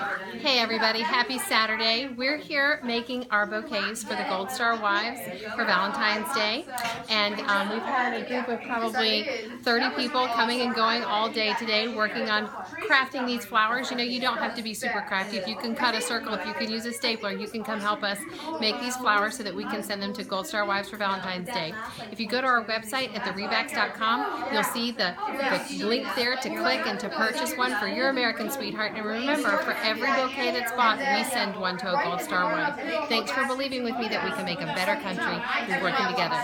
Thank you. Hey everybody, happy Saturday. We're here making our bouquets for the Gold Star Wives for Valentine's Day. And um, we've had a group of probably 30 people coming and going all day today working on crafting these flowers. You know, you don't have to be super crafty. If you can cut a circle, if you can use a stapler, you can come help us make these flowers so that we can send them to Gold Star Wives for Valentine's Day. If you go to our website at therebacks.com, you'll see the, the link there to click and to purchase one for your American sweetheart. And remember, for every that's bought, we send one to a Gold Star one. Thanks for believing with me that we can make a better country through working together.